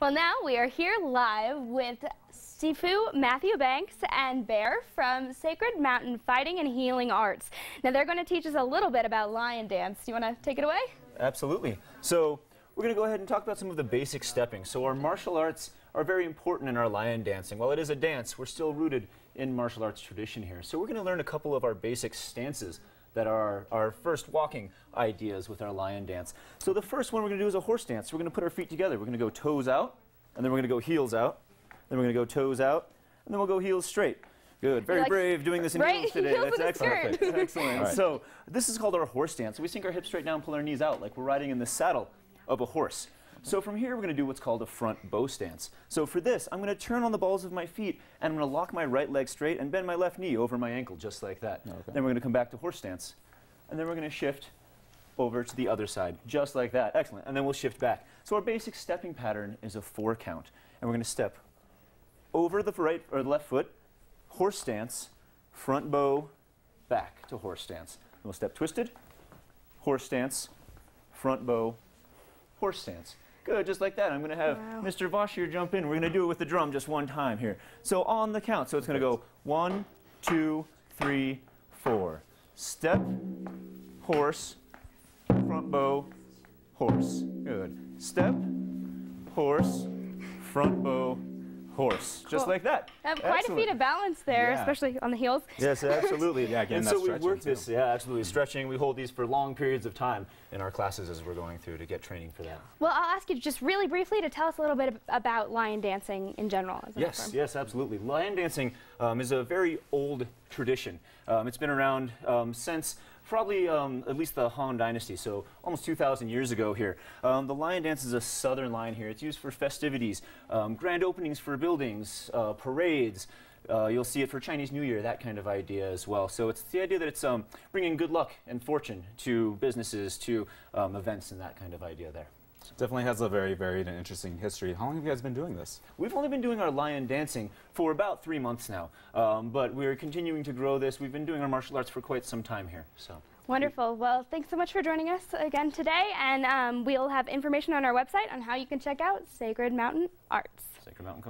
Well, now we are here live with Sifu Matthew Banks and Bear from Sacred Mountain Fighting and Healing Arts. Now, they're going to teach us a little bit about lion dance. Do you want to take it away? Absolutely. So, we're going to go ahead and talk about some of the basic stepping. So, our martial arts are very important in our lion dancing. While it is a dance, we're still rooted in martial arts tradition here. So, we're going to learn a couple of our basic stances that are our first walking ideas with our lion dance. So the first one we're going to do is a horse stance. We're going to put our feet together. We're going to go toes out, and then we're going to go heels out. Then we're going to go toes out, and then we'll go heels straight. Good. Very like, brave doing this in right? heels today. Heels That's excellent. skirt. excellent. Right. So this is called our horse stance. We sink our hips straight down, and pull our knees out like we're riding in the saddle of a horse. So from here, we're going to do what's called a front bow stance. So for this, I'm going to turn on the balls of my feet, and I'm going to lock my right leg straight and bend my left knee over my ankle, just like that. Okay. Then we're going to come back to horse stance, and then we're going to shift over to the other side, just like that. Excellent. And then we'll shift back. So our basic stepping pattern is a four count, and we're going to step over the right or the left foot, horse stance, front bow, back to horse stance. Then we'll step twisted, horse stance, front bow, horse stance. Good, just like that. I'm going to have Wow. Mr. Vosh here jump in. We're going to do it with the drum just one time here. So on the count, so it's going to go one, two, three, four. Step, horse, front bow, horse. Good. Step, horse, front bow, horse. Just like that. Have quite a feat of balance there, Yeah. especially on the heels. Yes, absolutely. Yeah, getting and that so we work too. this, yeah, absolutely. Stretching, we hold these for long periods of time in our classes as we're going through to get training for that. Well, I'll ask you just really briefly to tell us a little bit about lion dancing in general. as Yes, yes, absolutely. Lion dancing um, is a very old tradition. Um, it's been around um, since probably um, at least the Han Dynasty, so almost 2,000 years ago here. Um, the lion dance is a southern lion here. It's used for festivities, um, grand openings for buildings, uh, parades. Uh, you'll see it for Chinese New Year, that kind of idea as well. So it's the idea that it's um, bringing good luck and fortune to businesses, to um, events, and that kind of idea there. Definitely has a very varied and interesting history. How long have you guys been doing this? We've only been doing our lion dancing for about three months now, um, but we're continuing to grow this. We've been doing our martial arts for quite some time here. So, Wonderful. Well, thanks so much for joining us again today, and um, we'll have information on our website on how you can check out Sacred Mountain Arts. Sacred Mountain.